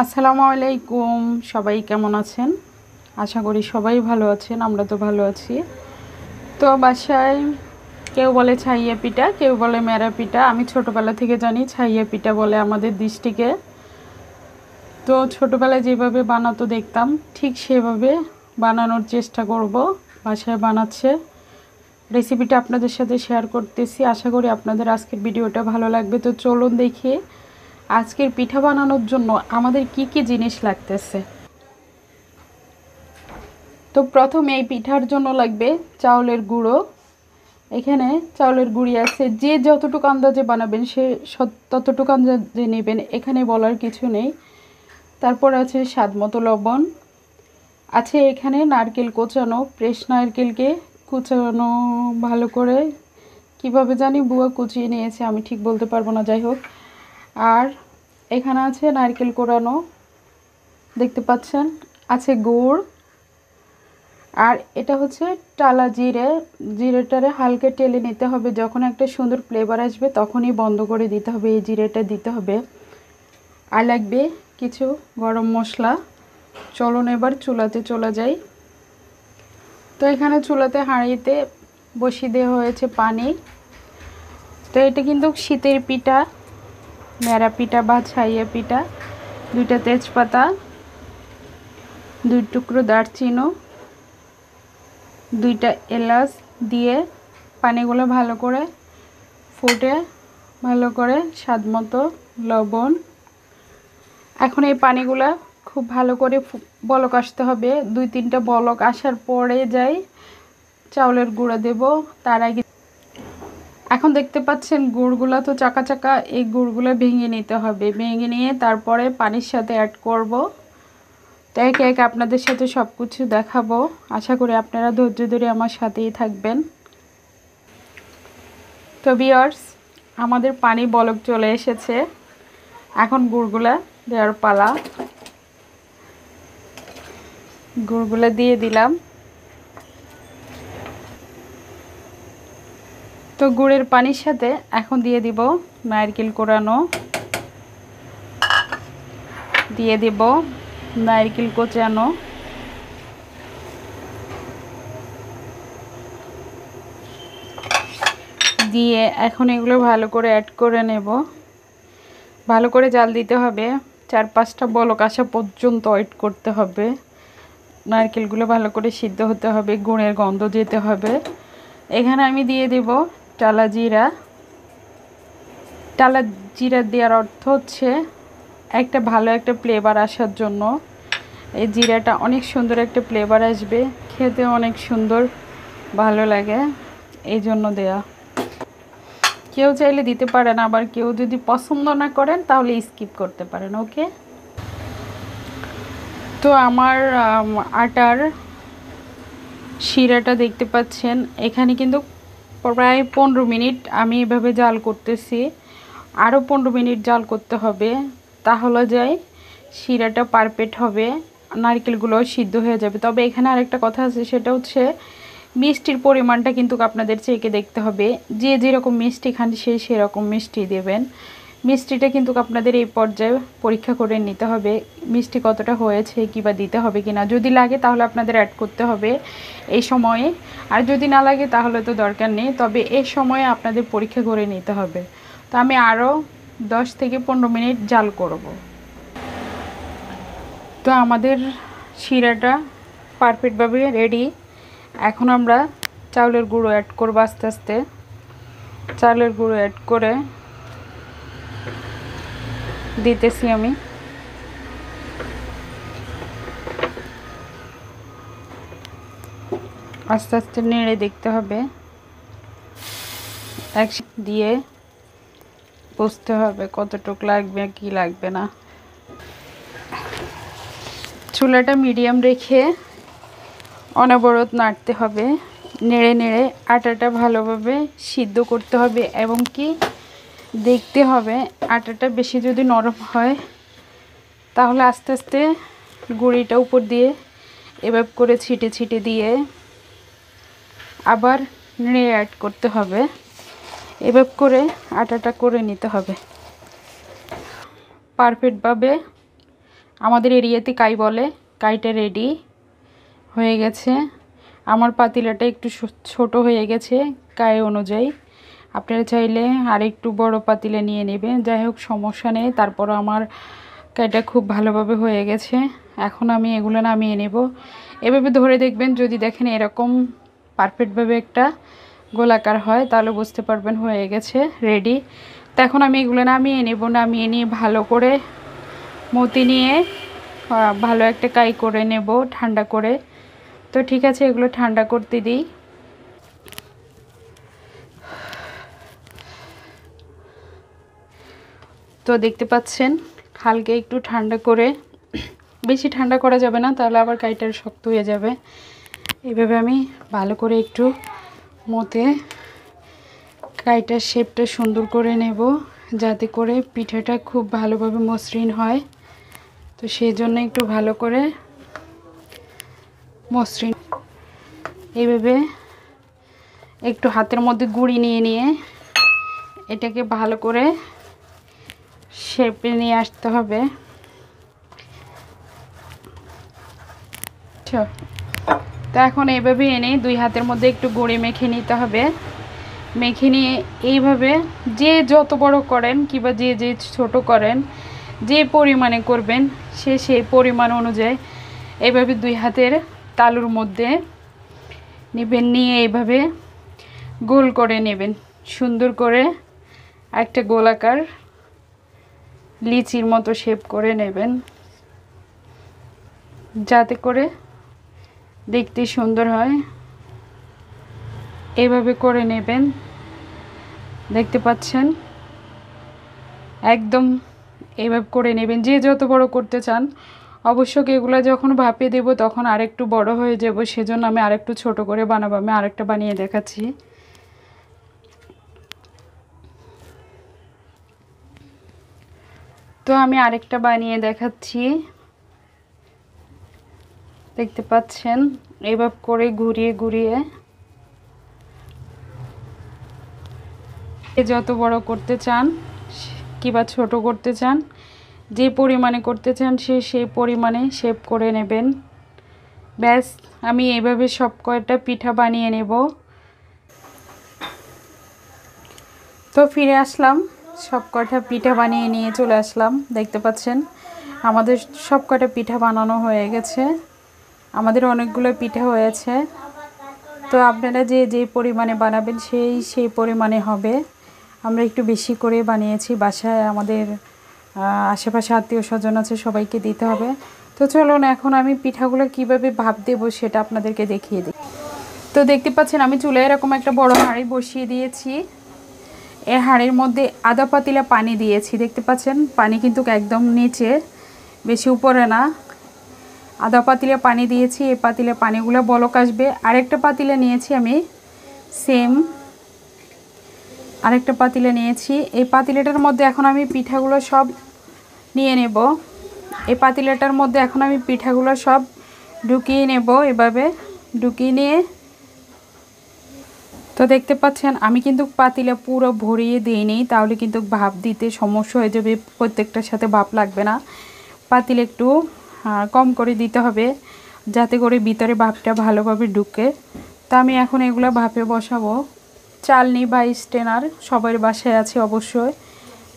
আসসালামু আলাইকুম। সবাই কেমন আছেন? আশা করি সবাই ভালো আছেন, আমরা তো ভালো আছি। তো বাসায় কেউ বলে ছাইয়া পিঠা, কেউ বলে মেরা পিঠা। আমি ছোটোবেলা থেকে জানি ছাইয়া পিঠা বলে আমাদের দৃষ্টিকে। তো ছোটোবেলায় যেভাবে বানাতো দেখতাম, ঠিক সেভাবে বানানোর চেষ্টা করব, বাসায় বানাচ্ছে। রেসিপিটা আপনাদের সাথে শেয়ার করতেছি। আশা করি আপনাদের আজকের ভিডিওটা ভালো লাগবে। তো চলুন দেখি আজকের পিঠা বানানোর জন্য আমাদের কি কি জিনিস লাগতেছে। তো প্রথমে এই পিঠার জন্য লাগবে চাউলের গুঁড়ো এখানে চাউলের গুঁড়ি আছে। যে যতটুকু আন্দাজে বানাবেন, সে ততটুকু আন্দাজে নেবেন। এখানে বলার কিছু নেই। তারপর আছে স্বাদ মতো লবণ। আছে এখানে নারকেল কোচানো, ফ্রেশ নারকেলকে কুচানো ভালো করে। কীভাবে জানি বুয়া কুচিয়ে নিয়েছে, আমি ঠিক বলতে পারব না, যাই হোক। আর এখানে আছে নারকেল কোরানো। দেখতে পাচ্ছেন? আছে গুড়। আর এটা হচ্ছে টালা জিরে। জিরেটারে হালকা টেলে নিতে হবে। যখন একটা সুন্দর ফ্লেভার আসবে, তখনই বন্ধ করে দিতে হবে। এই জিরেটা দিতে হবে। আর লাগবে কিছু গরম মশলা। চলুন এবার চুলাতে চলে যাই। তো এখানে চুলাতে হাঁড়িতে বসিয়ে দেওয়া হয়েছে পানি। তো এটা কিন্তু শীতের পিঠা, ন্যাড়া পিঠা বা ছাইয়া পিঠা। দুইটা তেজপাতা, দুই টুকরো দারচিনো। দুইটা এলাচ দিয়ে পানিগুলো ভালো করে ফুটে ভালো করে স্বাদ মতো লবণ। এখন এই পানিগুলো খুব ভালো করে বলক আসতে হবে। দুই তিনটা বলক আসার পরে যাই চাউলের গুঁড়া দেব। তার আগে এখন দেখতে পাচ্ছেন গুড়গুলো তো চাকা চাকা এই গুড়গুলো ভেঙে নিতে হবে। ভেঙে নিয়ে তারপরে পানির সাথে অ্যাড করব। তো একে একে আপনাদের সাথে সব কিছু দেখাবো। আশা করি আপনারা ধৈর্য ধরে আমার সাথেই থাকবেন। তো বিয়ার্স আমাদের পানি বলক চলে এসেছে। এখন গুড়গুলা দেওয়ার পালা। গুড়গুলা দিয়ে দিলাম। তো গুড়ের পানির সাথে এখন দিয়ে দিব নারকেল কোরানো। দিয়ে দিব নারকেল কোচানো। দিয়ে এখন এগুলো ভালো করে অ্যাড করে নেব। ভালো করে জাল দিতে হবে। চার পাঁচটা বলক আসা পর্যন্ত ওয়েট করতে হবে। নারকেলগুলো ভালো করে সিদ্ধ হতে হবে, গুঁড়ের গন্ধ যেতে হবে। এখানে আমি দিয়ে দেব টালা জিরা। টালা জিরা দেওয়ার অর্থ হচ্ছে একটা ভালো একটা ফ্লেভার আসার জন্য। এই জিরাটা অনেক সুন্দর একটা ফ্লেভার আসবে। খেতে অনেক সুন্দর, ভালো লাগে। এই জন্য দেয়া। কেউ চাইলে দিতে পারেন, আবার কেউ যদি পছন্দ না করেন, তাহলে স্কিপ করতে পারেন ওকে তো আমার আটার শিরাটা দেখতে পাচ্ছেন। এখানে কিন্তু প্রায় পনেরো মিনিট আমি এভাবে জাল করতেছি। আরও পনেরো মিনিট জাল করতে হবে। তাহলে যাই, শিরাটা পারফেক্ট হবে নারকেলগুলো সিদ্ধ হয়ে যাবে। তবে এখানে আরেকটা কথা আছে, সেটা হচ্ছে মিষ্টির পরিমাণটা কিন্তু আপনাদের চেকে দেখতে হবে। যে যেরকম মিষ্টি খান, সে সেরকম মিষ্টি দেবেন। মিষ্টিটা কিন্তু আপনাদের এই পর্যায়ে পরীক্ষা করে নিতে হবে, মিষ্টি কতটা হয়েছে কিবা দিতে হবে কি না যদি লাগে তাহলে আপনাদের অ্যাড করতে হবে এই সময়ে। আর যদি না লাগে তাহলে তো দরকার নেই, তবে এই সময়ে আপনাদের পরীক্ষা করে নিতে হবে। তো আমি আরও দশ থেকে পনেরো মিনিট জাল করব। তো আমাদের শিরাটা পারফেক্টভাবে রেডি এখন আমরা চাউলের গুঁড়ো অ্যাড করব আস্তে আস্তে। চাউলের গুঁড়ো অ্যাড করে দিতেছি আমি। আস্তে আস্তে নেড়ে দেখতে হবে। এক দিয়ে বুঝতে হবে কতটুক লাগবে কি লাগবে না। চুলাটা মিডিয়াম রেখে অনবরত নাড়তে হবে। নেড়ে নেড়ে আটাটা ভালোভাবে সিদ্ধ করতে হবে এবং কি দেখতে হবে আটাটা বেশি যদি নরম হয়, তাহলে আস্তে আস্তে গুঁড়িটা উপর দিয়ে এভাবে করে ছিটে ছিটে দিয়ে আবার নেড়ে অ্যাড করতে হবে। এভাবে করে আটাটা করে নিতে হবে। পারফেক্টভাবে আমাদের এরিয়াতে কাই বলে, কাইটা রেডি হয়ে গেছে। আমার পাতিলাটা একটু ছোট হয়ে গেছে কাই অনুযায়ী। আপনারা চাইলে আর একটু বড় পাতিলে নিয়ে নেবেন। যাই হোক, সমস্যা নেই। তারপর আমার কাইটা খুব ভালোভাবে হয়ে গেছে। এখন আমি এগুলো নামিয়ে নেব। এভাবে ধরে দেখবেন যদি দেখেন এরকম পারফেক্টভাবে একটা গোলাকার হয়, তাহলে বুঝতে পারবেন হয়ে গেছে রেডি তো এখন আমি এগুলো নামিয়ে নেব, নামিয়ে নিয়ে ভালো করে মতি নিয়ে ভালো একটা কাই করে নেব, ঠান্ডা করে। তো ঠিক আছে, এগুলো ঠান্ডা করতে দিই। তো দেখতে পাচ্ছেন হালকা একটু ঠান্ডা করে, বেশি ঠান্ডা করা যাবে না, তাহলে আবার কাইটার শক্ত হয়ে যাবে। এভাবে আমি ভালো করে একটু মতে কাইটার শেপটা সুন্দর করে নেব যাতে করে পিঠাটা খুব ভালোভাবে মসৃণ হয়। তো সেই জন্য একটু ভালো করে মসৃণ। এইভাবে একটু হাতের মধ্যে গুঁড়ি নিয়ে নিয়ে এটাকে ভালো করে শেপে নিয়ে আসতে হবে। আচ্ছা, তো এখন এইভাবে এনে দুই হাতের মধ্যে একটু গুঁড়ি মেখে নিতে হবে। মেখে নিয়ে এইভাবে যে যত বড় করেন কিংবা যে যে ছোট করেন, যে পরিমাণে করবেন, সে সেই পরিমাণ অনুযায়ী এইভাবে দুই হাতের তালুর মধ্যে নেবেন, নিয়ে এইভাবে গোল করে নেবেন। সুন্দর করে একটা গোলাকার লিচির মতো শেপ করে নেবেন। যাতে করে দেখতে সুন্দর হয়। এভাবে করে নেবেন। দেখতে পাচ্ছেন? একদম এভাবে করে নেবেন। যে যত বড় করতে চান, অবশ্য এগুলো যখন ভাপে দেব তখন আরেকটু বড় হয়ে যাব। সেজন্য আমি আরেকটু ছোট করে বানাবো। আমি আরেকটা বানিয়ে দেখাচ্ছি। তো আমি আরেকটা বানিয়ে দেখাচ্ছি। দেখতে পাচ্ছেন? এভাবে করে ঘুরিয়ে ঘুরিয়ে যত বড় করতে চান কিংবা ছোট করতে চান, যে পরিমাণে করতে চান সে সেই পরিমাণে শেপ করে নেবেন। ব্যাস, আমি এভাবে সব কয়টা পিঠা বানিয়ে নেব। তো ফিরে আসলাম, সব কয়টা পিঠা বানিয়ে নিয়ে চলে আসলাম, দেখতে পাচ্ছেন? আমাদের সব কয়টা পিঠা বানানো হয়ে গেছে। আমাদের অনেকগুলো পিঠা হয়েছে। তো আপনারা যে যে পরিমাণে বানাবেন সেই সেই পরিমাণে হবে। আমরা একটু বেশি করে বানিয়েছি, বাসায় আমাদের আশেপাশে আত্মীয় স্বজন আছে, সবাইকে দিতে হবে। তো চলুন, এখন আমি পিঠাগুলো কীভাবে ভাব দেবো সেটা আপনাদেরকে দেখিয়ে দিই। তো দেখতে পাচ্ছেন, আমি চুলে এরকম একটা বড় হাঁড়ি বসিয়ে দিয়েছি। এ হাঁড়ির মধ্যে আদা পাতিলা পানি দিয়েছি। দেখতে পাচ্ছেন, পানি কিন্তু একদম নিচে, বেশি উপরে না। আদা পাতিলে পানি দিয়েছি এই পাতিলে পানিগুলো বলক আসবে। আরেকটা পাতিলে নিয়েছি আমি সেম। আরেকটা পাতিলে নিয়েছি। এই পাতিলেটার মধ্যে এখন আমি পিঠাগুলো সব নিয়ে নেব। এই পাতিলেটার মধ্যে এখন আমি পিঠাগুলো সব ঢুকিয়ে নেব এভাবে। ঢুকিয়ে নিয়ে তো দেখতে পাচ্ছেন, আমি কিন্তু পাতিলে পুরো ভরিয়ে দিইনি, তাহলে কিন্তু ভাপ দিতে সমস্যা হয়ে যাবে, প্রত্যেকটার সাথে ভাপ লাগবে না। পাতিলে একটু কম করে দিতে হবে যাতে করে ভিতরে ভাপটা ভালোভাবে ঢুকে। তা আমি এখন এগুলো ভাপে বসাবো। চালনি বা স্টেনার সবার বাসায় আছে অবশ্যই।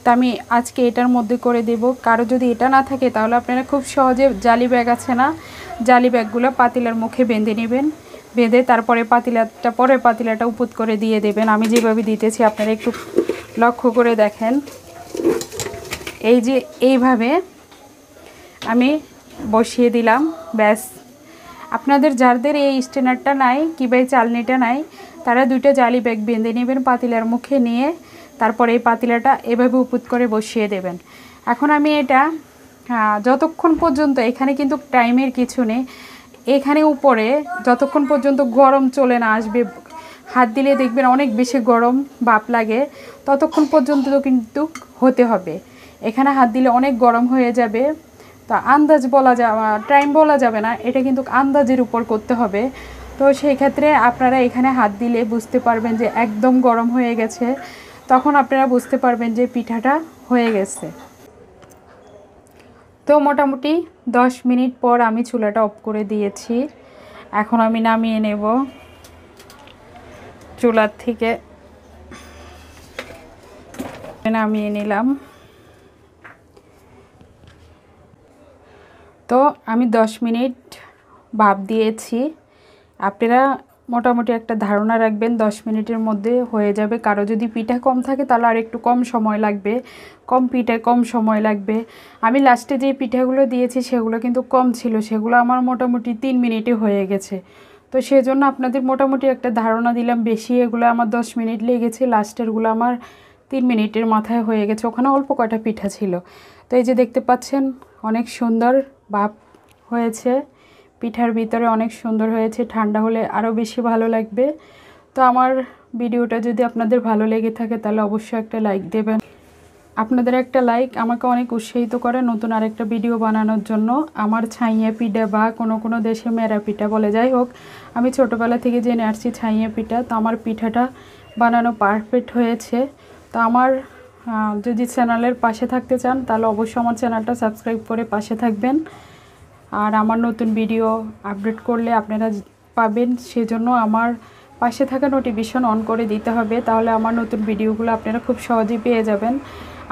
তা আমি আজকে এটার মধ্যে করে দেব। কারও যদি এটা না থাকে, তাহলে আপনারা খুব সহজে জালি ব্যাগ আছে না? জালি ব্যাগগুলো পাতিলার মুখে বেঁধে নেবেন। বেঁধে তারপরে পাতিলাটা পরে পাতিলাটা উপুত করে দিয়ে দেবেন। আমি যেভাবে দিতেছি, আপনারা একটু লক্ষ্য করে দেখেন। এই যে এইভাবে আমি বসিয়ে দিলাম, ব্যাস। আপনাদের যাদের এই স্টেনারটা নাই কিংবা চালনিটা নাই, তারা দুইটা জালি ব্যাগ বেঁধে নেবেন পাতিলার মুখে নিয়ে, তারপরে এই পাতিলাটা এভাবে উপুত করে বসিয়ে দেবেন। এখন আমি এটা যতক্ষণ পর্যন্ত, এখানে কিন্তু টাইমের কিছু নেই, এখানে উপরে যতক্ষণ পর্যন্ত গরম চলে না আসবে, হাত দিলে দেখবেন অনেক বেশি গরম বাপ লাগে, ততক্ষণ পর্যন্ত কিন্তু হতে হবে। এখানে হাত দিলে অনেক গরম হয়ে যাবে। তো আন্দাজ বলা যা টাইম বলা যাবে না, এটা কিন্তু আন্দাজের উপর করতে হবে। তো সেই ক্ষেত্রে আপনারা এখানে হাত দিলে বুঝতে পারবেন যে একদম গরম হয়ে গেছে। তখন আপনারা বুঝতে পারবেন যে পিঠাটা হয়ে গেছে। তো মোটামুটি দশ মিনিট পর আমি চুলাটা অফ করে দিয়েছি। এখন আমি নামিয়ে নেব চুলার থেকে। নামিয়ে নিলাম। তো আমি দশ মিনিট ভাপ দিয়েছি। আপনারা মোটামুটি একটা ধারণা রাখবেন, দশ মিনিটের মধ্যে হয়ে যাবে। কারও যদি পিঠা কম থাকে তাহলে আর একটু কম সময় লাগবে। কম পিঠে কম সময় লাগবে। আমি লাস্টে যে পিঠাগুলো দিয়েছি সেগুলো কিন্তু কম ছিল। সেগুলো আমার মোটামুটি তিন মিনিটে হয়ে গেছে। তো সেজন্য আপনাদের মোটামুটি একটা ধারণা দিলাম, বেশি এগুলো আমার দশ মিনিট লেগেছে লাস্টেরগুলো আমার তিন মিনিটের মাথায় হয়ে গেছে। ওখানে অল্প কয়টা পিঠা ছিল। তো এই যে দেখতে পাচ্ছেন, অনেক সুন্দর ভাপ হয়েছে, পিঠার ভিতরে অনেক সুন্দর হয়েছে, ঠান্ডা হলে আরও বেশি ভালো লাগবে। তো আমার ভিডিওটা যদি আপনাদের ভালো লেগে থাকে, তাহলে অবশ্যই একটা লাইক দেবেন। আপনাদের একটা লাইক আমাকে অনেক উৎসাহিত করে নতুন আরেকটা ভিডিও বানানোর জন্য। আমার ছাইয়া পিঠা বা কোনো কোনো দেশে মেরা পিঠা বলে, যাই হোক, আমি ছোটোবেলা থেকে জেনে আসছি ছাইয়া পিঠা। তো আমার পিঠাটা বানানো পারফেক্ট হয়েছে। তো আমার যদি চ্যানেলের পাশে থাকতে চান, তাহলে অবশ্যই আমার চ্যানেলটা সাবস্ক্রাইব করে পাশে থাকবেন। আর আমার নতুন ভিডিও আপডেট করলে আপনারা পাবেন, সেজন্য আমার পাশে থাকা নোটিফিকেশন অন করে দিতে হবে, তাহলে আমার নতুন ভিডিওগুলো আপনারা খুব সহজেই পেয়ে যাবেন।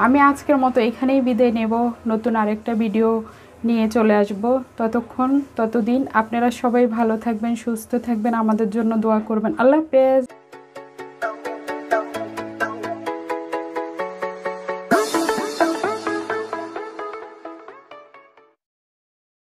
আমি আজকের মতো এখানেই বিদায় নেব, নতুন আরেকটা ভিডিও নিয়ে চলে আসব। ততক্ষণ, ততদিন আপনারা সবাই ভালো থাকবেন, সুস্থ থাকবেন, আমাদের জন্য দোয়া করবেন। আল্লাহ হাফেজ!